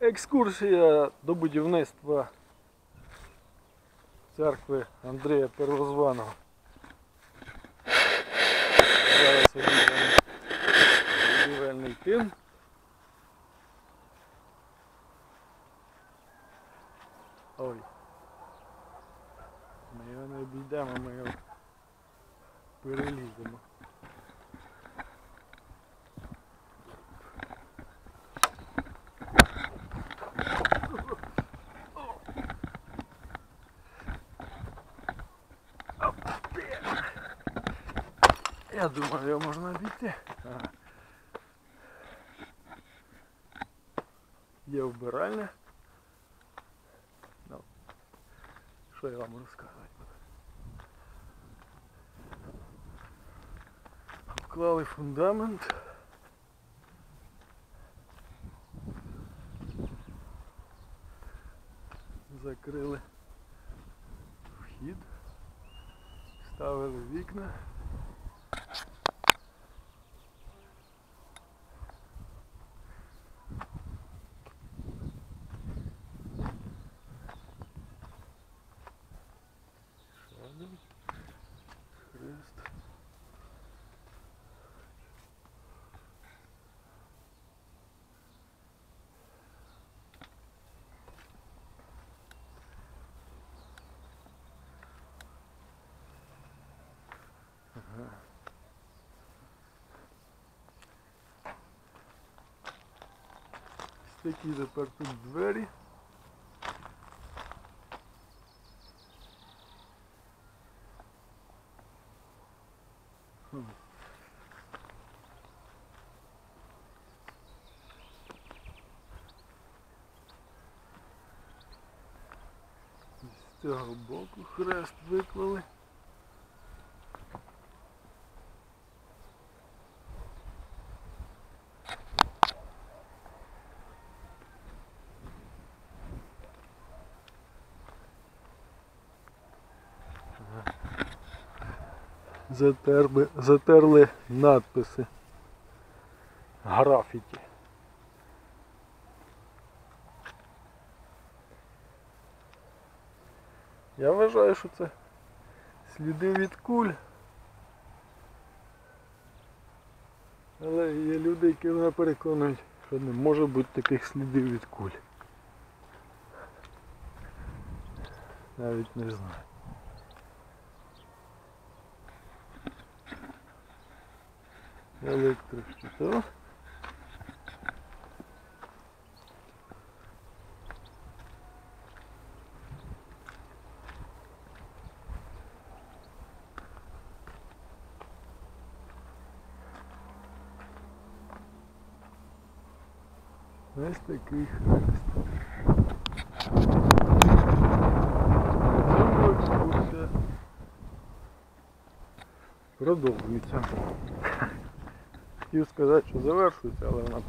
Екскурсія до будівництва церкви Андрія Первозваного. Зараз будівельний тин. Ой. Ми його не обійдемо, ми його переліземо. Я думаю, його можна обійти. Є вбиральня. Ну, що я вам розказати буду? Вклали фундамент. Закрили вхід, ставили вікна. Ще один хрест. Ага. Ось такі тепер двері. З цього боку хрест виклали. Затерли, затерли надписи. Графіті. Я вважаю, що це сліди від куль. Але є люди, які мене переконують, що не може бути таких слідів від куль. Навіть не знаю. Електрощиток. Ось такий хрест. Продовжується. Хотів сказати, що завершується, але вона